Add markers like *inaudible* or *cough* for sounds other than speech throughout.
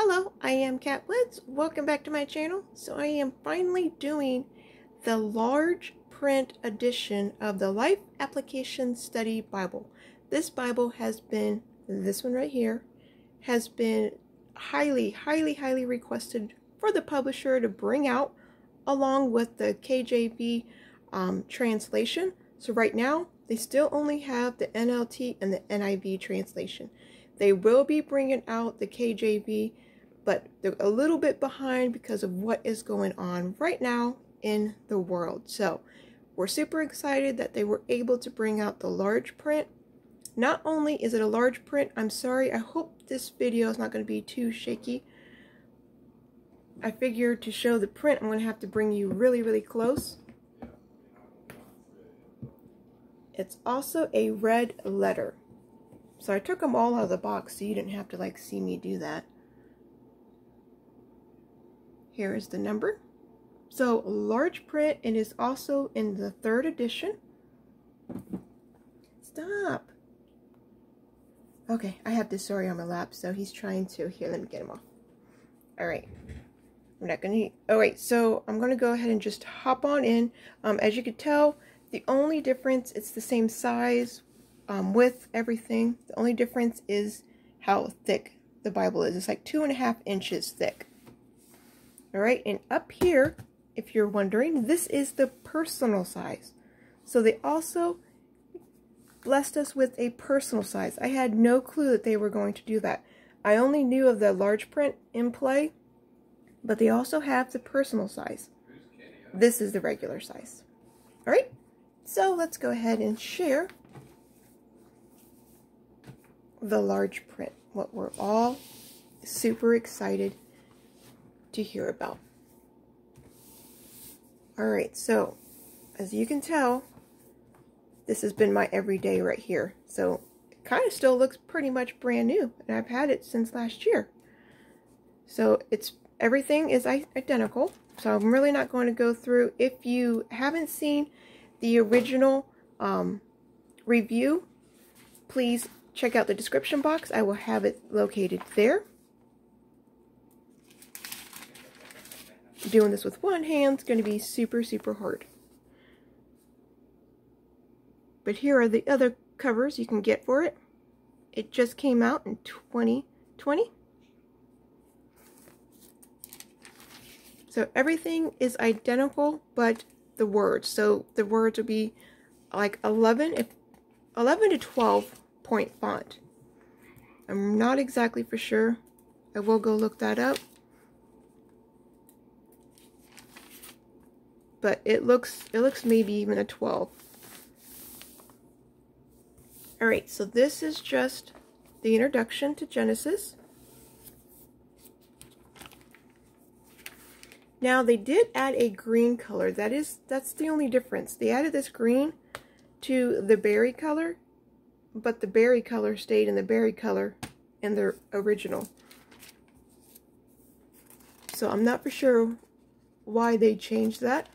Hello, I am Kat Woods. Welcome back to my channel. So I am finally doing the large print edition of the Life Application Study Bible. This Bible has been, this one right here, has been highly, highly, highly requested for the publisher to bring out along with the KJV um, translation. So right now, they still only have the NLT and the NIV translation. They will be bringing out the KJV but they're a little bit behind because of what is going on right now in the world. So we're super excited that they were able to bring out the large print. Not only is it a large print, I'm sorry, I hope this video is not going to be too shaky. I figured to show the print, I'm going to have to bring you really, really close. It's also a red letter. So I took them all out of the box so you didn't have to like see me do that. Here is the number. So large print and is also in the third edition. Stop. Okay, I have this story on my lap, so he's trying to, here, let me get him off. All right. I'm not going to, oh wait, so I'm going to go ahead and just hop on in. Um, as you can tell, the only difference, it's the same size, um, everything. The only difference is how thick the Bible is. It's like two and a half inches thick. All right, and up here, if you're wondering, this is the personal size. So they also blessed us with a personal size. I had no clue that they were going to do that. I only knew of the large print in play, but they also have the personal size. This is the regular size. All right, so let's go ahead and share the large print, what we're all super excited to hear about. Alright, so as you can tell, this has been my everyday right here. So it kind of still looks pretty much brand new, and I've had it since last year. So it's everything is identical. So I'm really not going to go through. If you haven't seen the original um, review, please check out the description box. I will have it located there. Doing this with one hand is going to be super, super hard. But here are the other covers you can get for it. It just came out in 2020. So everything is identical but the words. So the words would be like 11, if 11 to 12 point font. I'm not exactly for sure. I will go look that up. But it looks it looks maybe even a 12 all right so this is just the introduction to Genesis. Now they did add a green color. That is that's the only difference. They added this green to the berry color but the berry color stayed in the berry color in the original. So I'm not for sure why they changed that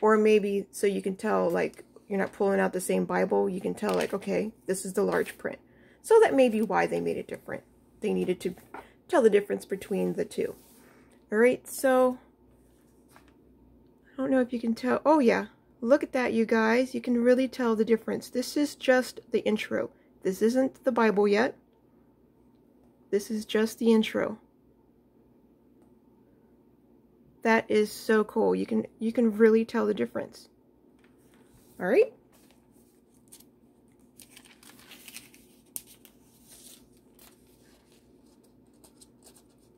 or maybe so you can tell, like, you're not pulling out the same Bible. You can tell, like, okay, this is the large print. So that may be why they made it different. They needed to tell the difference between the two. All right, so I don't know if you can tell. Oh, yeah. Look at that, you guys. You can really tell the difference. This is just the intro. This isn't the Bible yet. This is just the intro. That is so cool. You can you can really tell the difference. All right?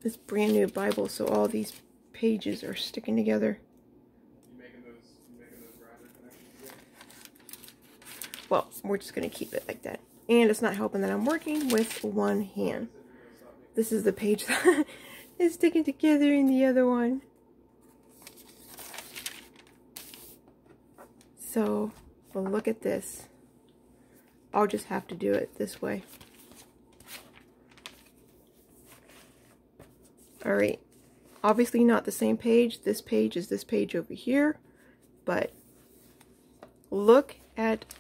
This brand new Bible, so all these pages are sticking together. well, we're just going to keep it like that. And it's not helping that I'm working with one hand. This is the page *laughs* that is sticking together in the other one. So, well, look at this. I'll just have to do it this way. Alright, obviously not the same page. This page is this page over here, but look at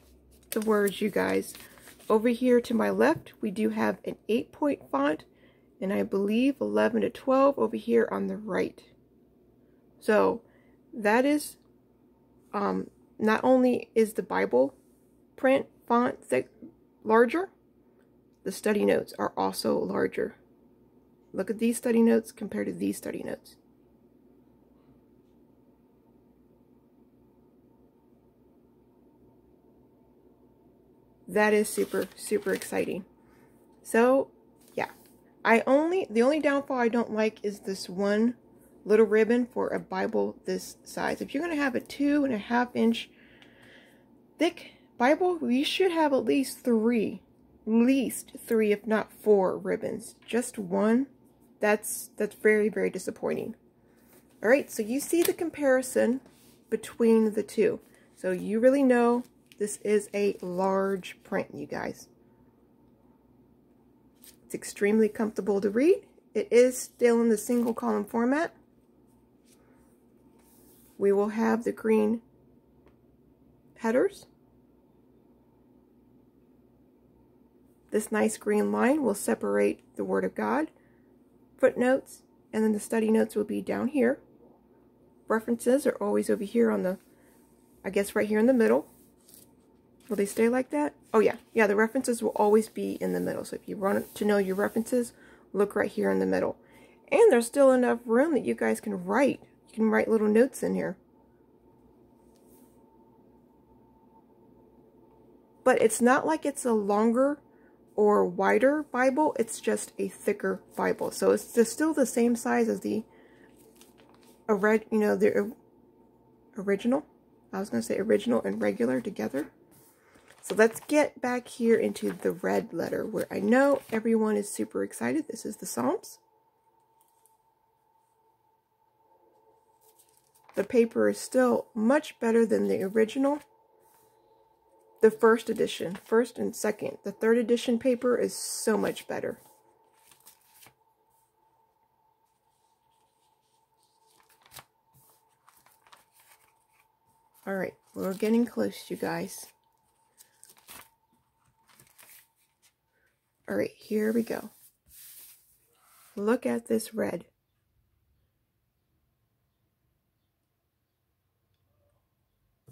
the words, you guys. Over here to my left, we do have an 8-point font, and I believe 11 to 12 over here on the right. So that is, um, not only is the Bible print font larger, the study notes are also larger. Look at these study notes compared to these study notes. That is super, super exciting. So, yeah. I only, the only downfall I don't like is this one little ribbon for a Bible this size. If you're going to have a two and a half inch thick Bible, you should have at least three, least three, if not four ribbons. Just one, that's, that's very, very disappointing. All right, so you see the comparison between the two. So you really know this is a large print, you guys. It's extremely comfortable to read. It is still in the single column format. We will have the green headers. This nice green line will separate the Word of God, footnotes, and then the study notes will be down here. References are always over here on the, I guess right here in the middle. Will they stay like that? Oh yeah, yeah, the references will always be in the middle. So if you want to know your references, look right here in the middle. And there's still enough room that you guys can write. You can write little notes in here. But it's not like it's a longer or wider Bible. It's just a thicker Bible. So it's just still the same size as the, you know, the original. I was going to say original and regular together. So let's get back here into the red letter where I know everyone is super excited. This is the Psalms. The paper is still much better than the original. The first edition, first and second. The third edition paper is so much better. All right, we're getting close, you guys. All right, here we go. Look at this red.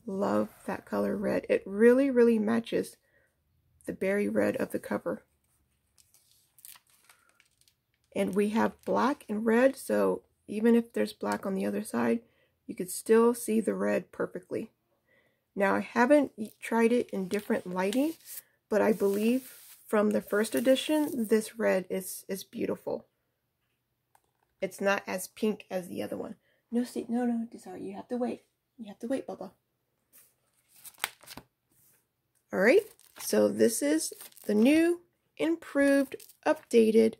Love that color red. It really, really matches the berry red of the cover. And we have black and red, so even if there's black on the other side, you could still see the red perfectly. Now, I haven't tried it in different lighting, but I believe from the first edition, this red is, is beautiful. It's not as pink as the other one. No, see, no, no, sorry, you have to wait. You have to wait, Bubba. All right, so this is the new, improved, updated,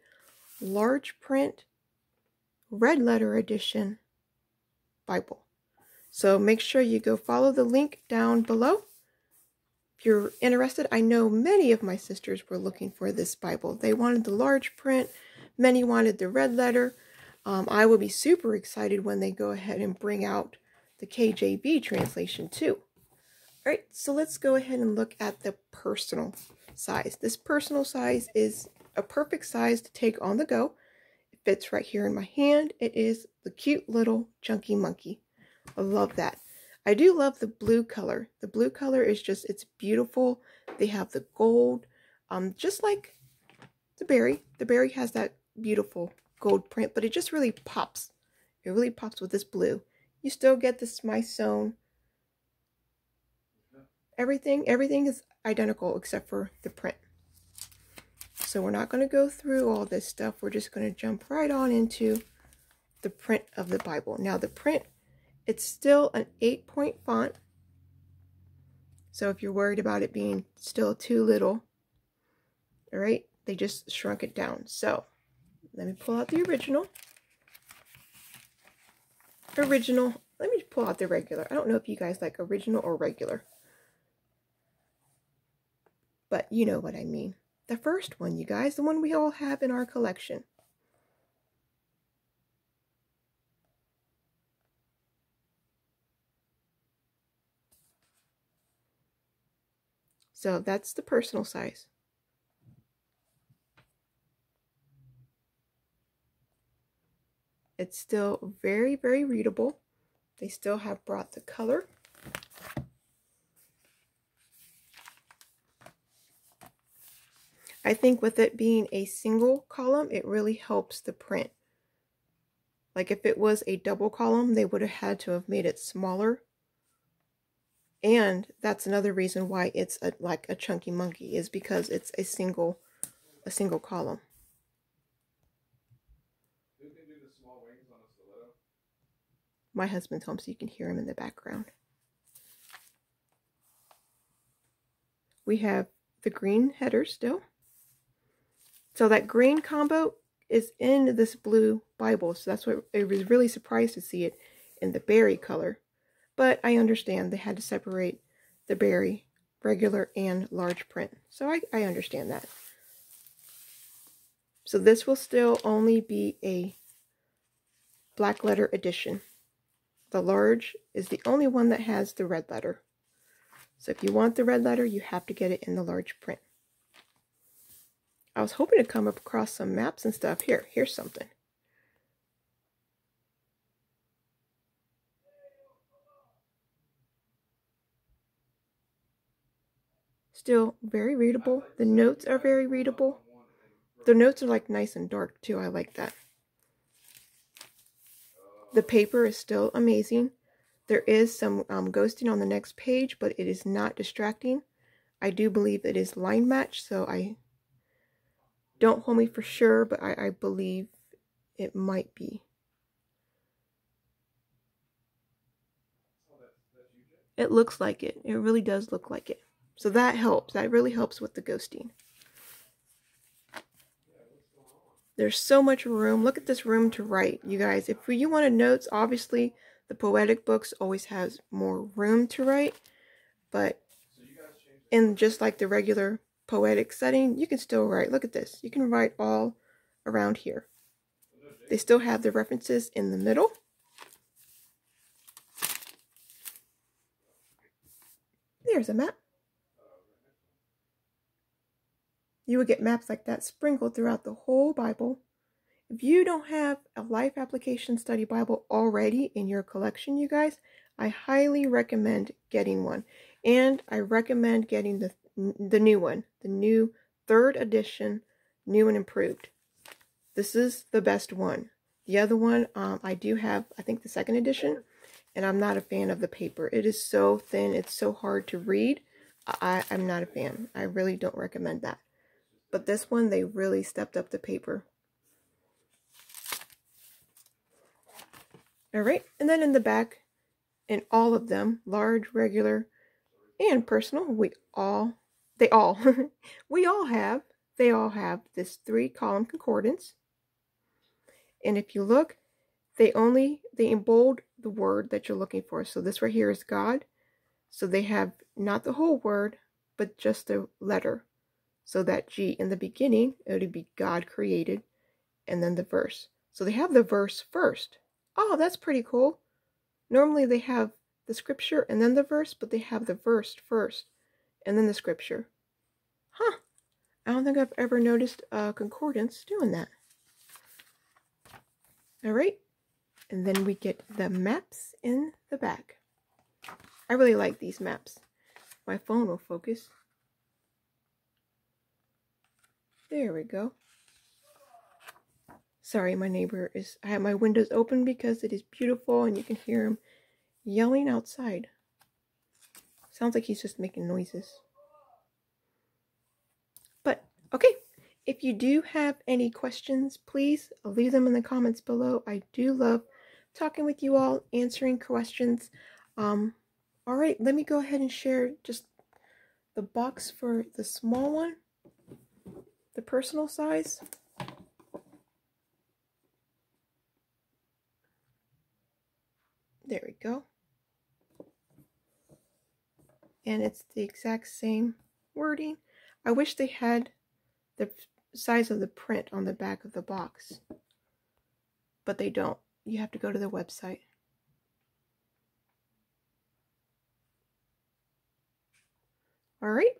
large print, red letter edition Bible. So make sure you go follow the link down below if you're interested, I know many of my sisters were looking for this Bible. They wanted the large print, many wanted the red letter. Um, I will be super excited when they go ahead and bring out the KJV translation too. All right, so let's go ahead and look at the personal size. This personal size is a perfect size to take on the go. It fits right here in my hand. It is the cute little chunky monkey. I love that. I do love the blue color. The blue color is just, it's beautiful. They have the gold, um, just like the berry. The berry has that beautiful gold print, but it just really pops. It really pops with this blue. You still get the Smythsonian. Everything, everything is identical except for the print. So we're not going to go through all this stuff. We're just going to jump right on into the print of the Bible. Now the print it's still an 8 point font. So if you're worried about it being still too little, all right, they just shrunk it down. So let me pull out the original. Original. Let me pull out the regular. I don't know if you guys like original or regular. But you know what I mean. The first one, you guys. The one we all have in our collection. So that's the personal size. It's still very, very readable. They still have brought the color. I think with it being a single column, it really helps the print. Like if it was a double column, they would have had to have made it smaller. And that's another reason why it's a, like a chunky monkey is because it's a single a single column. My husband's home so you can hear him in the background. We have the green header still. So that green combo is in this blue Bible. So that's what I was really surprised to see it in the berry color. But I understand they had to separate the berry, regular and large print. So I, I understand that. So this will still only be a black letter edition. The large is the only one that has the red letter. So if you want the red letter, you have to get it in the large print. I was hoping to come across some maps and stuff. Here, here's something. Still very readable. The notes are very readable. The notes are like nice and dark too. I like that. The paper is still amazing. There is some um, ghosting on the next page, but it is not distracting. I do believe it is line match, so I don't hold me for sure, but I, I believe it might be. It looks like it. It really does look like it. So that helps. That really helps with the ghosting. There's so much room. Look at this room to write, you guys. If you wanted notes, obviously the poetic books always has more room to write. But in just like the regular poetic setting, you can still write. Look at this. You can write all around here. They still have the references in the middle. There's a map. You would get maps like that sprinkled throughout the whole Bible. If you don't have a Life Application Study Bible already in your collection, you guys, I highly recommend getting one. And I recommend getting the the new one, the new third edition, new and improved. This is the best one. The other one, um, I do have, I think, the second edition, and I'm not a fan of the paper. It is so thin, it's so hard to read. I, I'm not a fan. I really don't recommend that. But this one, they really stepped up the paper. All right, and then in the back, in all of them, large, regular, and personal, we all they all, *laughs* we all have, they all have this three column concordance. And if you look, they only, they embold the word that you're looking for. So this right here is God. So they have not the whole word, but just the letter. So that G in the beginning, it would be God created, and then the verse. So they have the verse first. Oh, that's pretty cool. Normally they have the scripture and then the verse, but they have the verse first and then the scripture. Huh. I don't think I've ever noticed a concordance doing that. All right. And then we get the maps in the back. I really like these maps. My phone will focus. There we go. Sorry, my neighbor is... I have my windows open because it is beautiful and you can hear him yelling outside. Sounds like he's just making noises. But, okay. If you do have any questions, please leave them in the comments below. I do love talking with you all, answering questions. Um, all right, let me go ahead and share just the box for the small one, the personal size. There we go. And it's the exact same wording. I wish they had the size of the print on the back of the box. But they don't. You have to go to the website. Alright.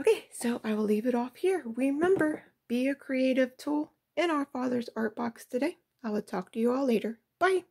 Okay, so I will leave it off here. Remember, be a creative tool in our Father's Art Box today. I will talk to you all later. Bye.